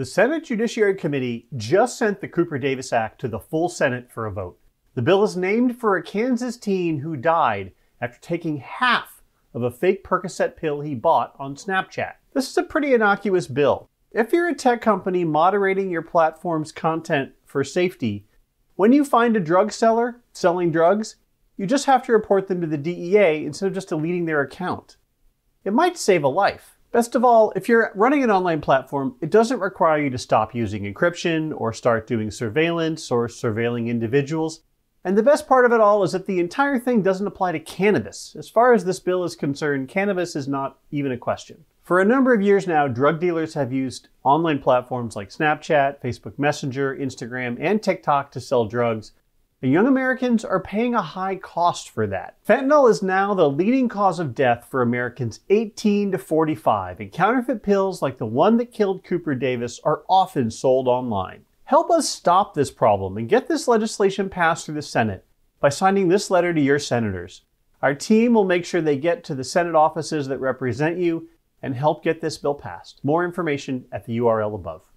The Senate Judiciary Committee just sent the Cooper Davis Act to the full Senate for a vote. The bill is named for a Kansas teen who died after taking half of a fake Percocet pill he bought on Snapchat. This is a pretty innocuous bill. If you're a tech company moderating your platform's content for safety, when you find a drug seller selling drugs, you just have to report them to the DEA instead of just deleting their account. It might save a life. Best of all, if you're running an online platform, it doesn't require you to stop using encryption or start doing surveillance or surveilling individuals. And the best part of it all is that the entire thing doesn't apply to cannabis. As far as this bill is concerned, cannabis is not even a question. For a number of years now, drug dealers have used online platforms like Snapchat, Facebook Messenger, Instagram, and TikTok to sell drugs, young Americans are paying a high cost for that. Fentanyl is now the leading cause of death for Americans 18 to 45, and counterfeit pills like the one that killed Cooper Davis are often sold online. Help us stop this problem and get this legislation passed through the Senate by signing this letter to your senators. Our team will make sure they get to the Senate offices that represent you and help get this bill passed. More information at the URL above.